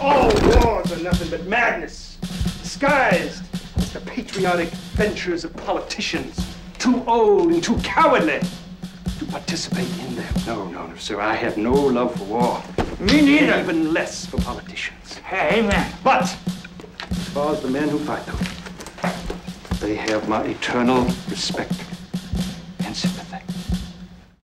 All wars are nothing but madness, disguised as the patriotic ventures of politicians, too old and too cowardly to participate in them. No, no, no, sir. I have no love for war. Me neither. Even less for politicians. Amen. But as far as the men who fight them, they have my eternal respect.